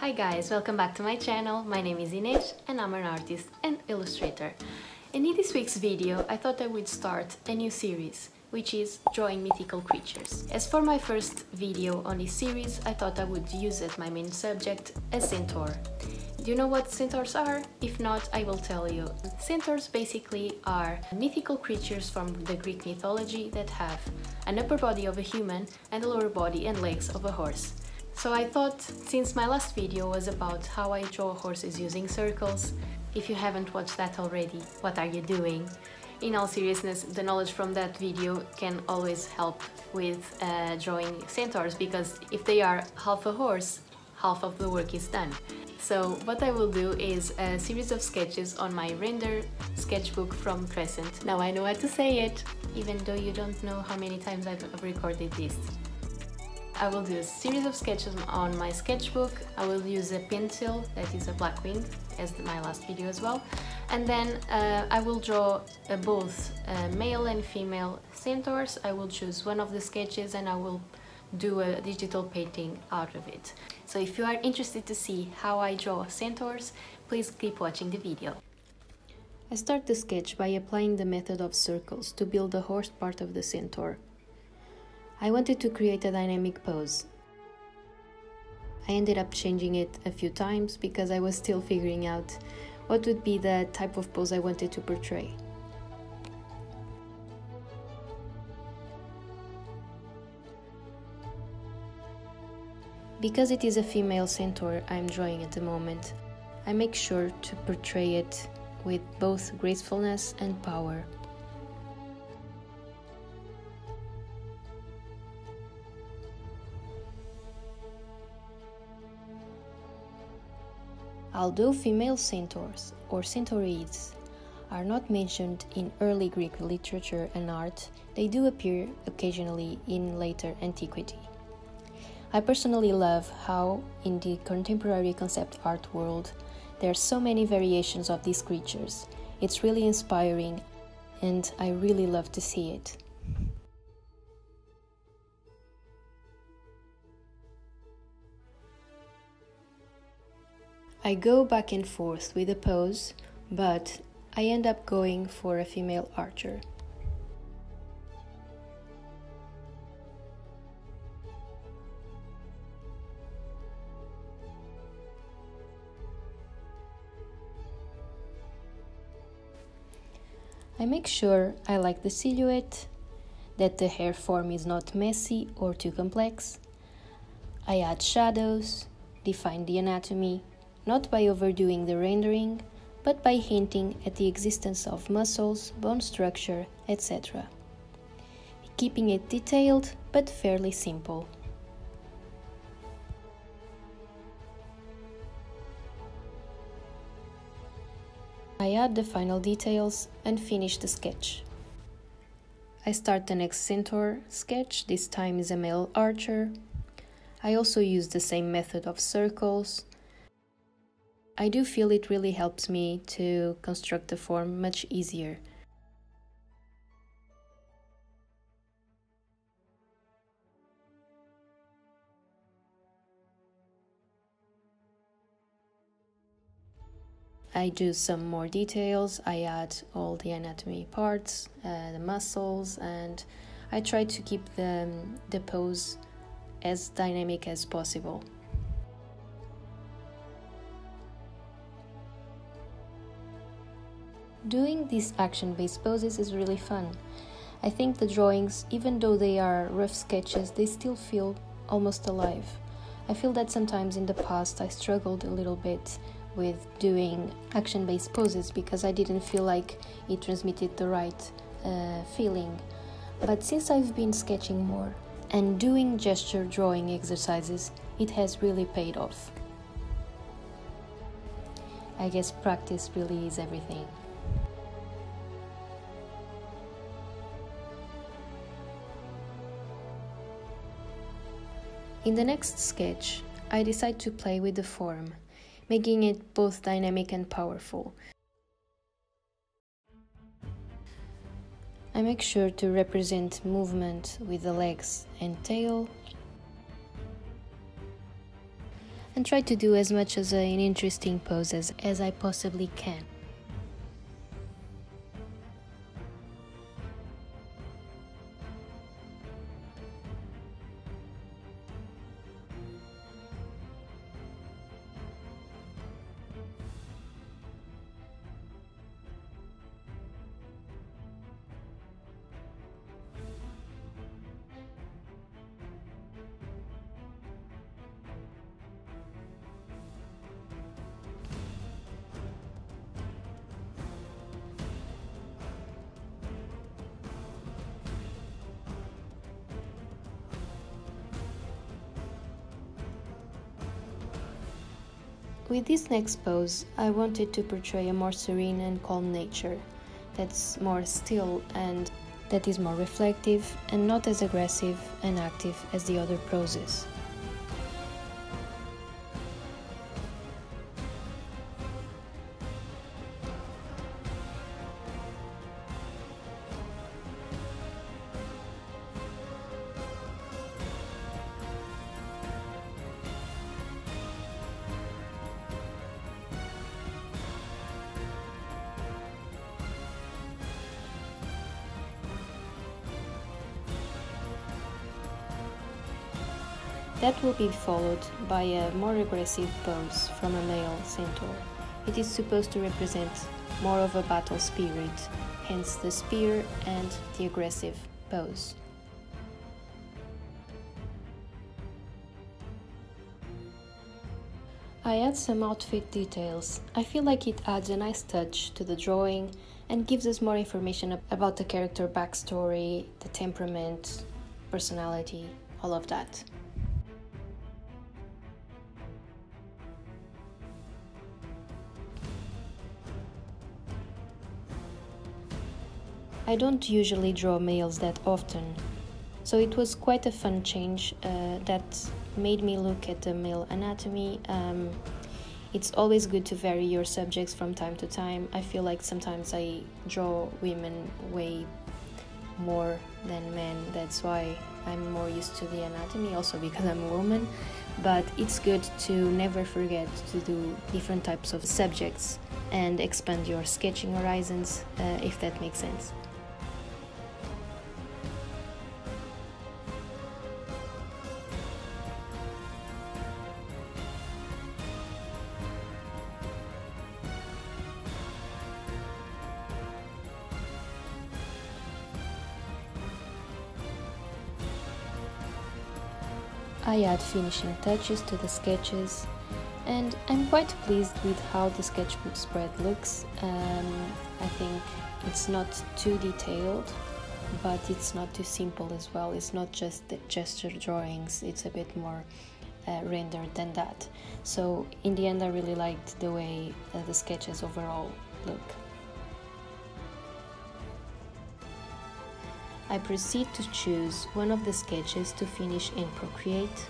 Hi guys, welcome back to my channel. My name is Inês and I'm an artist and illustrator. And in this week's video, I thought I would start a new series, which is drawing mythical creatures. As for my first video on this series, I thought I would use as my main subject a centaur. Do you know what centaurs are? If not, I will tell you. Centaurs basically are mythical creatures from the Greek mythology that have an upper body of a human and a lower body and legs of a horse. So I thought, since my last video was about how I draw horses using circles, if you haven't watched that already, what are you doing? In all seriousness, the knowledge from that video can always help with uh, drawing centaurs because if they are half a horse, half of the work is done. So what I will do is a series of sketches on my Rendr sketchbook from Crescent. Now I know how to say it, even though you don't know how many times I've recorded this. I will do a series of sketches on my sketchbook. I will use a pencil that is a Blackwing as my last video as well. And then uh, I will draw uh, both uh, male and female centaurs. I will choose one of the sketches and I will do a digital painting out of it. So if you are interested to see how I draw centaurs, please keep watching the video. I start the sketch by applying the method of circles to build the horse part of the centaur. I wanted to create a dynamic pose. I ended up changing it a few times because I was still figuring out what would be the type of pose I wanted to portray. Because it is a female centaur I'm drawing at the moment, I make sure to portray it with both gracefulness and power. Although female centaurs, or centaurids, are not mentioned in early Greek literature and art, they do appear occasionally in later antiquity. I personally love how, in the contemporary concept art world, there are so many variations of these creatures. It's really inspiring, and I really love to see it. I go back and forth with the pose, but I end up going for a female archer. I make sure I like the silhouette, that the hair form is not messy or too complex. I add shadows, define the anatomy, not by overdoing the rendering, but by hinting at the existence of muscles, bone structure, etc. Keeping it detailed but fairly simple. I add the final details and finish the sketch. I start the next centaur sketch, this time is a male archer. I also use the same method of circles. I do feel it really helps me to construct the form much easier. I do some more details, I add all the anatomy parts, uh, the muscles, and I try to keep the, the pose as dynamic as possible. Doing these action-based poses is really fun. I think the drawings, even though they are rough sketches, they still feel almost alive. I feel that sometimes in the past I struggled a little bit with doing action based poses because I didn't feel like it transmitted the right uh, feeling. But since I've been sketching more and doing gesture drawing exercises, it has really paid off. I guess practice really is everything. In the next sketch, I decide to play with the form making it both dynamic and powerful. I make sure to represent movement with the legs and tail. and try to do as much as an interesting pose as, as I possibly can. With this next pose, I wanted to portray a more serene and calm nature that's more still and that is more reflective and not as aggressive and active as the other poses. That will be followed by a more aggressive pose from a male centaur. It is supposed to represent more of a battle spirit, hence the spear and the aggressive pose. I add some outfit details. I feel like it adds a nice touch to the drawing and gives us more information about the character backstory, the temperament, personality, all of that. I don't usually draw males that often, so it was quite a fun change uh, that made me look at the male anatomy. Um, it's always good to vary your subjects from time to time. I feel like sometimes I draw women way more than men, that's why I'm more used to the anatomy, also because I'm a woman. But it's good to never forget to do different types of subjects and expand your sketching horizons, uh, if that makes sense. I add finishing touches to the sketches and I'm quite pleased with how the sketchbook spread looks. Um, I think it's not too detailed but it's not too simple as well. It's not just the gesture drawings, it's a bit more uh, rendered than that. So in the end I really liked the way uh, the sketches overall look. I proceed to choose one of the sketches to finish in Procreate.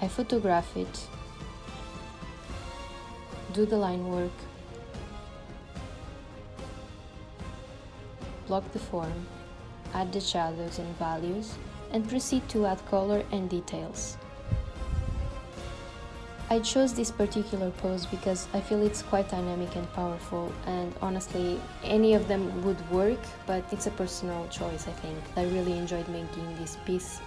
I photograph it, do the line work, block the form, add the shadows and values, and proceed to add color and details. I chose this particular pose because I feel it's quite dynamic and powerful and honestly any of them would work but it's a personal choice I think. I really enjoyed making this piece.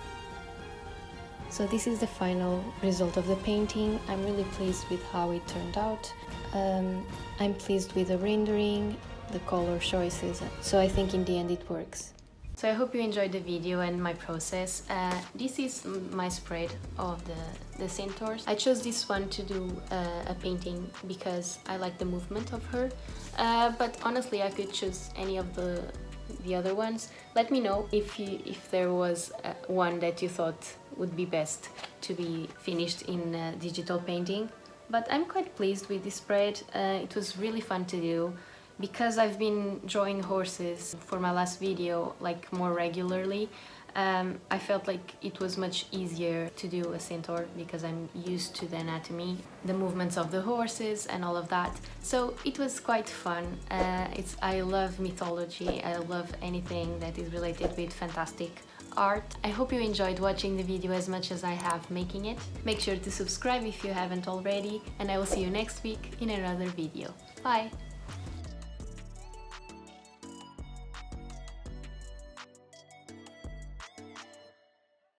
So this is the final result of the painting. I'm really pleased with how it turned out. Um, I'm pleased with the rendering, the color choices, so I think in the end it works. So I hope you enjoyed the video and my process. Uh, this is my spread of the, the centaurs. I chose this one to do uh, a painting because I like the movement of her. Uh, but honestly, I could choose any of the the other ones. Let me know if you, if there was uh, one that you thought would be best to be finished in uh, digital painting. But I'm quite pleased with this spread. Uh, it was really fun to do because I've been drawing horses for my last video like more regularly um, I felt like it was much easier to do a centaur because I'm used to the anatomy, the movements of the horses and all of that. So it was quite fun. Uh, it's I love mythology. I love anything that is related with fantastic art. I hope you enjoyed watching the video as much as I have making it. Make sure to subscribe if you haven't already and I will see you next week in another video. Bye!